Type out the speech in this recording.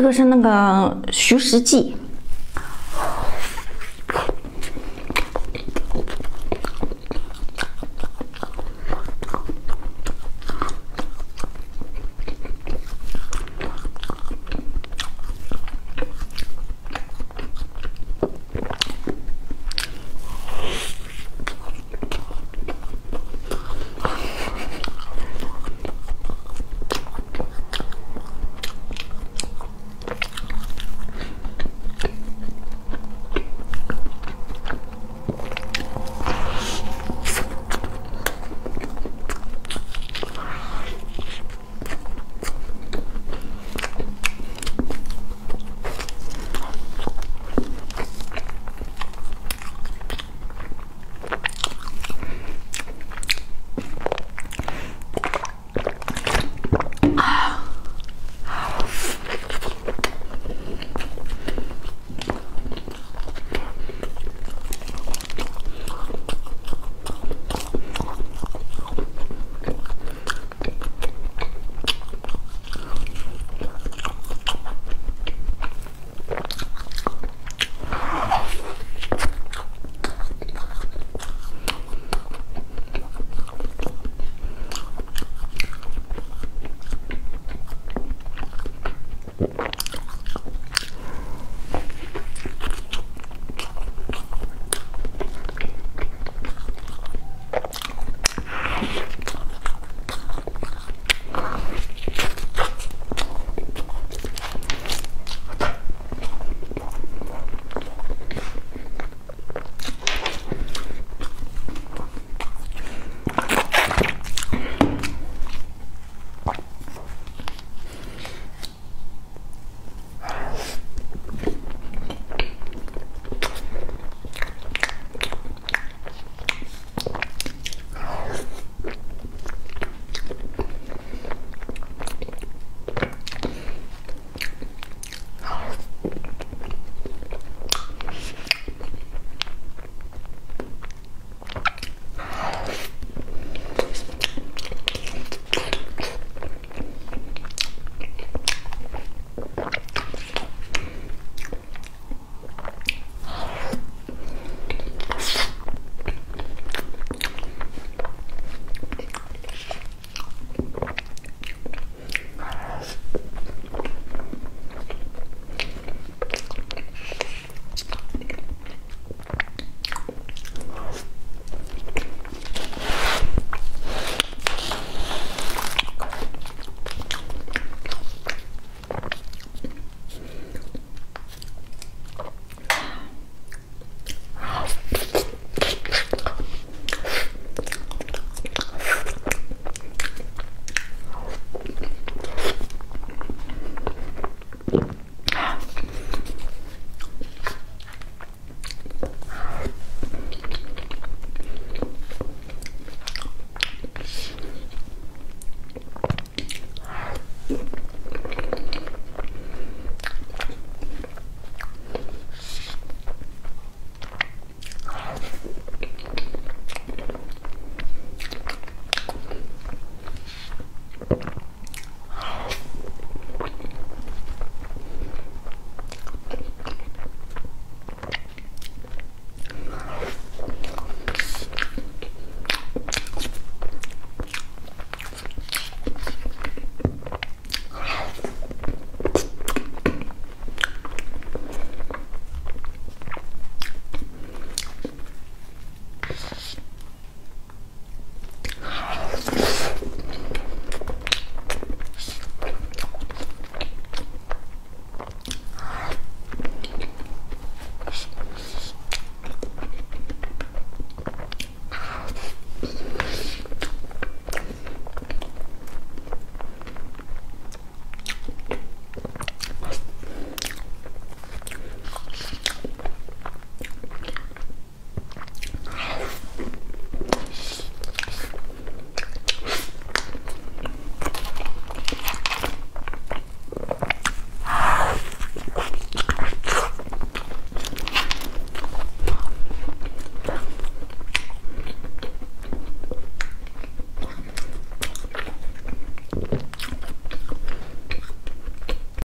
这个是那个徐时记。